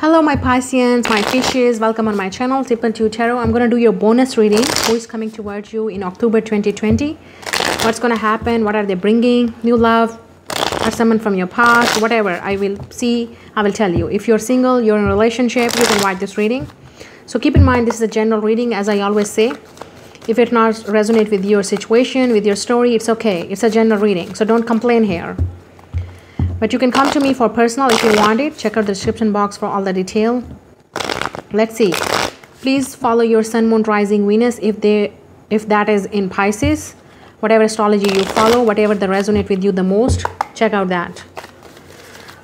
Hello my Pisceans, my fishes, welcome on my channel Tippin Two Tarot. I'm going to do your bonus reading. Who is coming towards you in October 2020? What's going to happen? What are they bringing? New love? Or someone from your past? Whatever. I will see. I will tell you. If you're single, you're in a relationship, you can watch this reading. So keep in mind this is a general reading as I always say. If it not resonate with your situation, with your story, it's okay. It's a general reading. So don't complain here. But you can come to me for personal if you want it. Check out the description box for all the detail. Let's see. Please follow your sun, moon, rising, Venus if they if that is in Pisces. Whatever astrology you follow, whatever that resonate with you the most, check out that.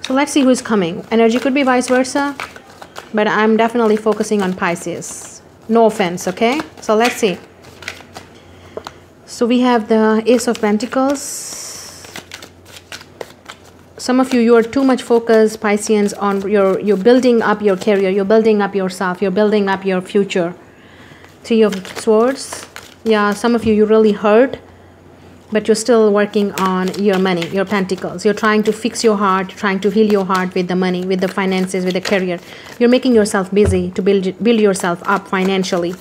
So let's see who is coming. Energy could be vice versa, but I'm definitely focusing on Pisces. No offense, okay? So let's see. So we have the Ace of Pentacles, some of you you are too much focused pisceans on your you're building up your career you're building up yourself you're building up your future. Three of swords. Yeah some of you you really hurt but you're still working on your money your pentacles. You're trying to fix your heart trying to heal your heart with the money with the finances with the career. You're making yourself busy to build build yourself up financially.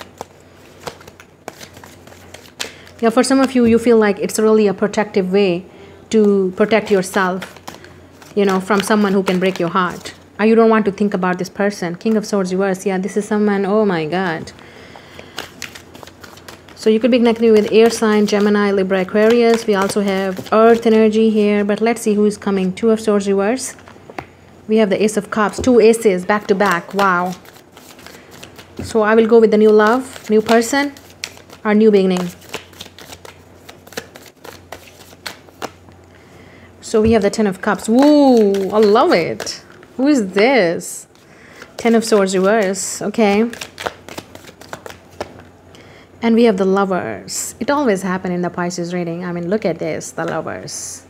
Yeah for some of you you feel like it's really a protective way to protect yourself you know, from someone who can break your heart. Or you don't want to think about this person. King of Swords reverse. Yeah, this is someone, oh my God. So you could be connecting with air sign, Gemini, Libra, Aquarius. We also have earth energy here. But let's see who is coming. Two of Swords reverse. We have the Ace of Cups. Two aces back to back. Wow. So I will go with the new love, new person, our new beginning. So we have the Ten of Cups. Woo! I love it. Who is this? Ten of Swords reverse. Okay. And we have the Lovers. It always happened in the Pisces reading. I mean, look at this. The Lovers.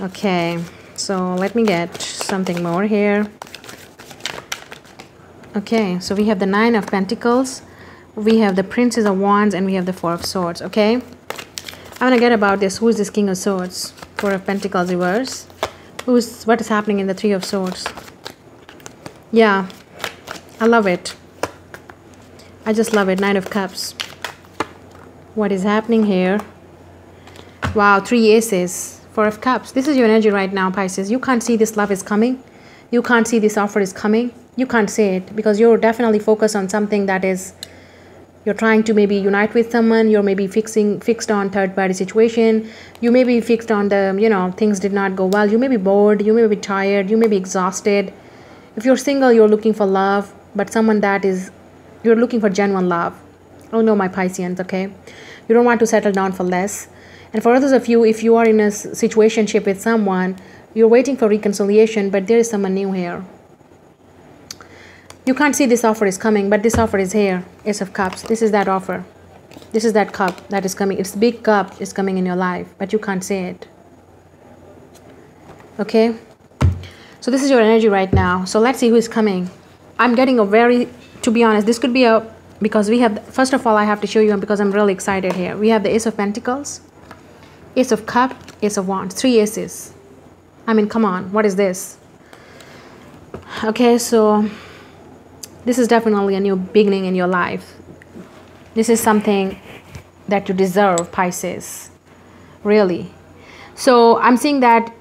Okay. So let me get something more here. Okay. So we have the Nine of Pentacles. We have the Princess of Wands. And we have the Four of Swords. Okay. I'm gonna get about this. Who is this King of Swords? Four of Pentacles reverse. Who's what is happening in the Three of Swords? Yeah, I love it. I just love it. Nine of Cups. What is happening here? Wow, three aces. Four of Cups. This is your energy right now, Pisces. You can't see this love is coming. You can't see this offer is coming. You can't see it because you're definitely focused on something that is you're trying to maybe unite with someone you're maybe fixing fixed on third party situation. You may be fixed on the you know things did not go well. You may be bored you may be tired you may be exhausted. If you're single you're looking for love but someone that is you're looking for genuine love. Oh no my pisceans okay? You don't want to settle down for less. And for others of you if you are in a situationship with someone you're waiting for reconciliation but there is someone new here you can't see this offer is coming, but this offer is here. Ace of Cups. This is that offer. This is that cup that is coming. It's big cup is coming in your life, but you can't see it. Okay? So this is your energy right now. So let's see who is coming. I'm getting a very, to be honest, this could be a, because we have, first of all, I have to show you because I'm really excited here. We have the Ace of Pentacles, Ace of Cup, Ace of Wands. Three aces. I mean, come on. What is this? Okay, so this is definitely a new beginning in your life. This is something that you deserve, Pisces. Really. So I'm seeing that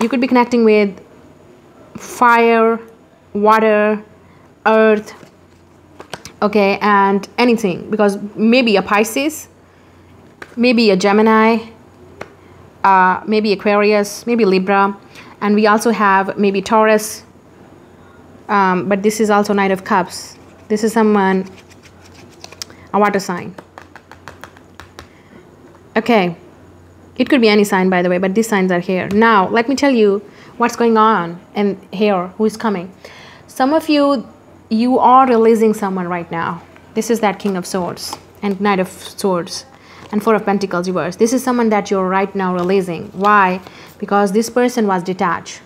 you could be connecting with fire, water, earth, okay, and anything. Because maybe a Pisces, maybe a Gemini, uh, maybe Aquarius, maybe Libra. And we also have maybe Taurus, um, but this is also knight of cups. This is someone a water sign. Okay. It could be any sign by the way but these signs are here. Now let me tell you what's going on and here who is coming. Some of you you are releasing someone right now. This is that king of swords and knight of swords and four of pentacles reverse this is someone that you're right now releasing. Why? Because this person was detached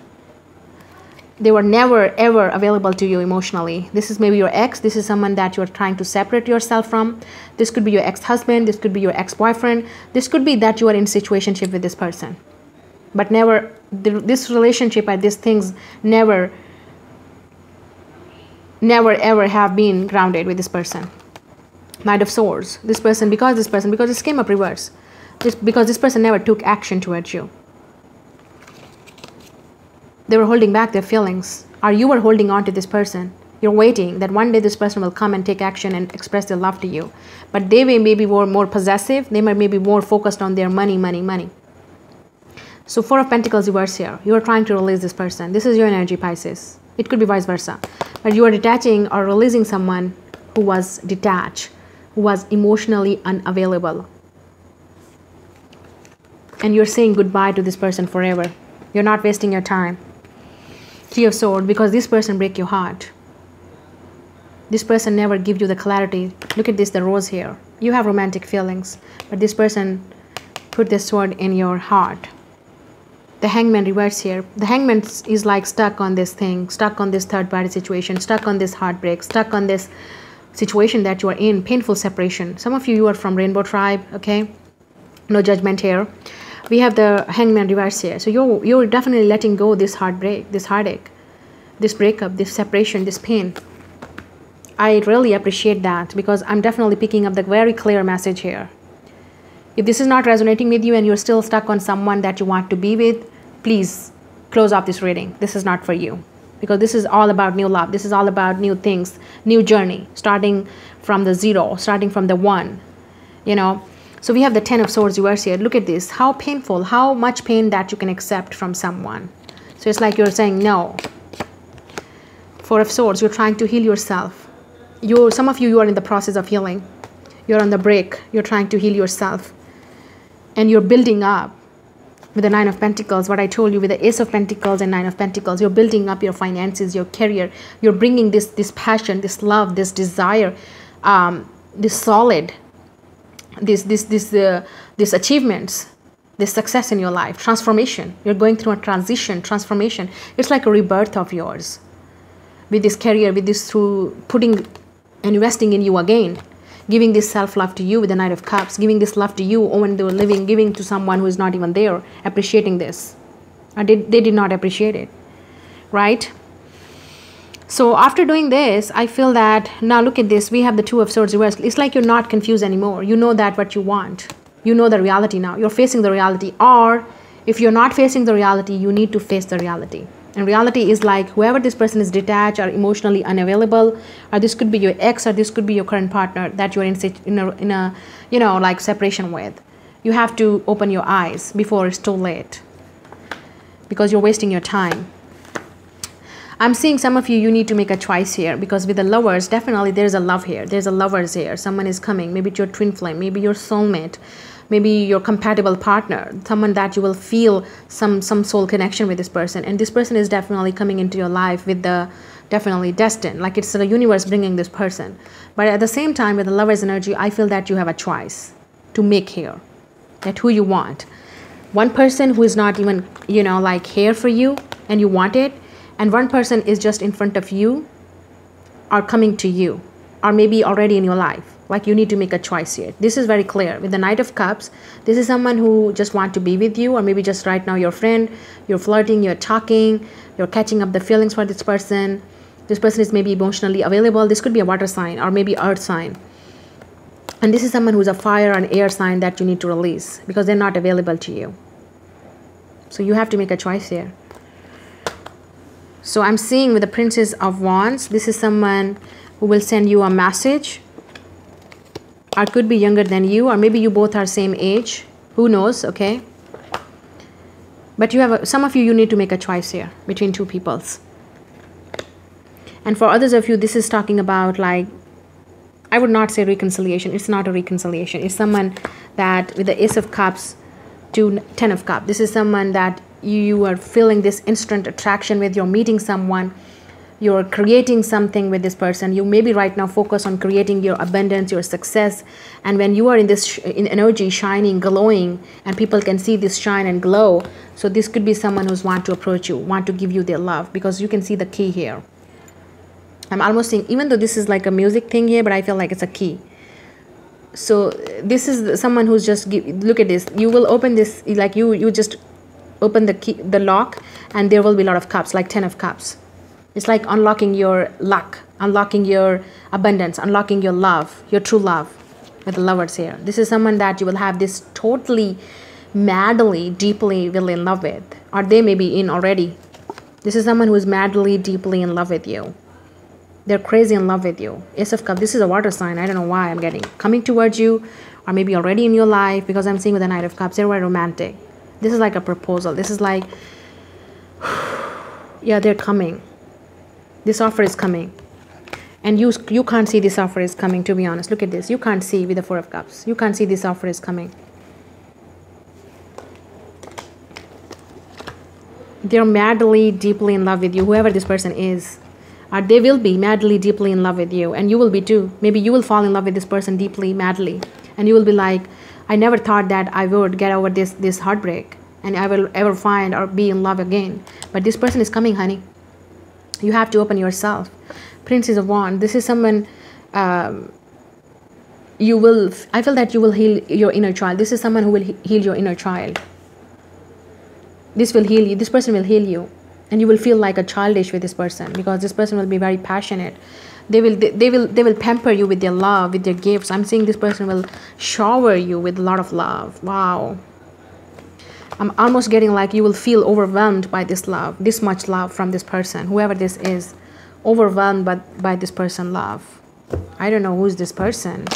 they were never ever available to you emotionally. This is maybe your ex. This is someone that you're trying to separate yourself from. This could be your ex-husband. This could be your ex-boyfriend. This could be that you are in situationship with this person. But never this relationship and these things never never ever have been grounded with this person. Knight of swords. This person because this person because this came up reverse. This because this person never took action towards you they were holding back their feelings. Or you were holding on to this person? You're waiting that one day this person will come and take action and express their love to you. But they may maybe more, more possessive. They might maybe more focused on their money money money. So four of pentacles reverse here. You are trying to release this person. This is your energy pisces. It could be vice versa. But you are detaching or releasing someone who was detached who was emotionally unavailable. And you're saying goodbye to this person forever. You're not wasting your time three of swords because this person break your heart. This person never give you the clarity. Look at this the rose here. You have romantic feelings but this person put the sword in your heart. The hangman reverse here. The hangman is like stuck on this thing stuck on this third party situation stuck on this heartbreak stuck on this situation that you are in painful separation. Some of you you are from rainbow tribe okay? No judgment here we have the hangman reverse here so you're you're definitely letting go this heartbreak this heartache this breakup this separation this pain I really appreciate that because I'm definitely picking up the very clear message here. If this is not resonating with you and you're still stuck on someone that you want to be with, please close off this reading. This is not for you because this is all about new love. This is all about new things, new journey, starting from the zero, starting from the one, you know. So we have the 10 of swords reverse here. Look at this. How painful, how much pain that you can accept from someone. So it's like you're saying no. Four of swords, you're trying to heal yourself you some of you you are in the process of healing you're on the break you're trying to heal yourself and you're building up with the nine of pentacles what i told you with the ace of pentacles and nine of pentacles you're building up your finances your career you're bringing this this passion this love this desire um, this solid this this this uh, this achievements this success in your life transformation. You're going through a transition transformation. It's like a rebirth of yours. With this career with this through putting and investing in you again. Giving this self-love to you with the knight of cups. Giving this love to you when they were living giving to someone who is not even there appreciating this. And they, they did not appreciate it. Right so after doing this i feel that now look at this we have the two of swords reversed. It's like you're not confused anymore. You know that what you want. You know the reality now. You're facing the reality. Or if you're not facing the reality you need to face the reality. And reality is like whoever this person is detached or emotionally unavailable or this could be your ex or this could be your current partner that you're in, in, a, in a you know like separation with. You have to open your eyes before it's too late. Because you're wasting your time I'm seeing some of you, you need to make a choice here because with the lovers, definitely there's a love here. There's a lovers here. Someone is coming. Maybe it's your twin flame, maybe your soulmate, maybe your compatible partner. Someone that you will feel some some soul connection with this person. And this person is definitely coming into your life with the definitely destined. Like it's the universe bringing this person. But at the same time with the lover's energy i feel that you have a choice to make here. That who you want. One person who is not even you know like here for you and you want it and one person is just in front of you or coming to you or maybe already in your life. Like you need to make a choice here. This is very clear. With the knight of cups this is someone who just want to be with you or maybe just right now your friend you're flirting you're talking you're catching up the feelings for this person. This person is maybe emotionally available. This could be a water sign or maybe earth sign. And this is someone who's a fire and air sign that you need to release because they're not available to you. So you have to make a choice here so i'm seeing with the princess of wands this is someone who will send you a message. Or could be younger than you or maybe you both are same age. Who knows okay? But you have a, some of you you need to make a choice here between two peoples. And for others of you this is talking about like i would not say reconciliation. It's not a reconciliation. It's someone that with the ace of cups to ten of cups. This is someone that you, are feeling this instant attraction with you're meeting someone you're creating something with this person you maybe right now focus on creating your abundance your success and when you are in this in energy shining glowing and people can see this shine and glow so this could be someone who's want to approach you want to give you their love because you can see the key here. I'm almost saying even though this is like a music thing here but i feel like it's a key. So this is someone who's just give, look at this you will open this like you you just open the key the lock and there will be a lot of cups like 10 of cups it's like unlocking your luck unlocking your abundance, unlocking your love, your true love with the lovers here. This is someone that you will have this totally, madly, deeply, really in love with, or they may be in already. This is someone who is madly, deeply in love with you. They're crazy in love with you. Ace of Cup. This is a water sign. I don't know why I'm getting coming towards you, or maybe already in your life because I'm seeing with the Knight of Cups. They're very romantic. This is like a proposal. This is like, yeah, they're coming. This offer is coming. And you you can't see this offer is coming to be honest. Look at this. You can't see with the four of cups. You can't see this offer is coming. They're madly deeply in love with you whoever this person is. Or they will be madly deeply in love with you and you will be too. Maybe you will fall in love with this person deeply madly. And you will be like i never thought that i would get over this this heartbreak and i will ever find or be in love again but this person is coming honey you have to open yourself Princess of Wands. This is someone um, you will. I feel that you will heal your inner child. This is someone who will heal your inner child. This will heal you. This person will heal you, and you will feel like a childish with this person because this person will be very passionate. They will. They, they will. They will pamper you with their love, with their gifts. I'm seeing this person will shower you with a lot of love. Wow. I'm almost getting like you will feel overwhelmed by this love, this much love from this person, whoever this is overwhelmed by, by this person love i don't know who's this person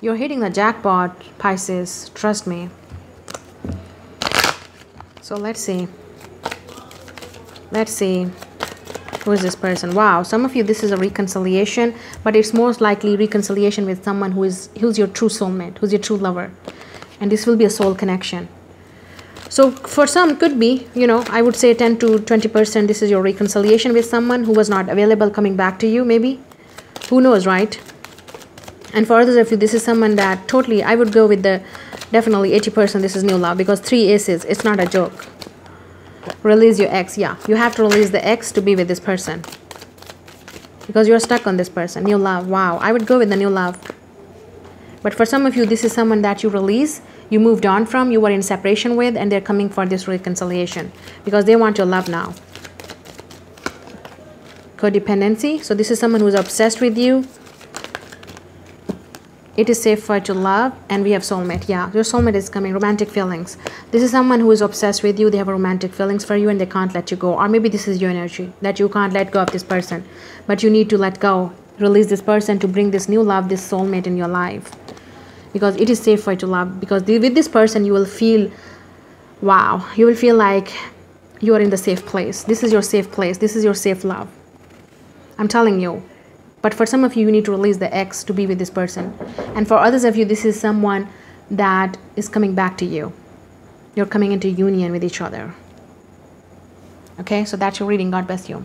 you're hitting the jackpot pisces trust me so let's see let's see who is this person? Wow some of you this is a reconciliation but it's most likely reconciliation with someone who is who's your true soulmate who's your true lover. And this will be a soul connection. So for some could be you know i would say 10 to 20 percent this is your reconciliation with someone who was not available coming back to you maybe. Who knows right? And for others of you this is someone that totally i would go with the definitely 80 percent this is new love because three aces it's not a joke release your ex yeah you have to release the ex to be with this person because you're stuck on this person new love wow i would go with the new love but for some of you this is someone that you release you moved on from, you were in separation with, and they're coming for this reconciliation because they want your love now. Codependency. So this is someone who's obsessed with you. It is safe safer to love, and we have soulmate. Yeah, your soulmate is coming. Romantic feelings. This is someone who is obsessed with you. They have romantic feelings for you, and they can't let you go. Or maybe this is your energy that you can't let go of this person, but you need to let go, release this person to bring this new love, this soulmate in your life because it is safe for you to love because with this person you will feel wow you will feel like you are in the safe place this is your safe place this is your safe love i'm telling you but for some of you you need to release the ex to be with this person. And for others of you this is someone that is coming back to you. You're coming into union with each other. Okay? So that's your reading. God bless you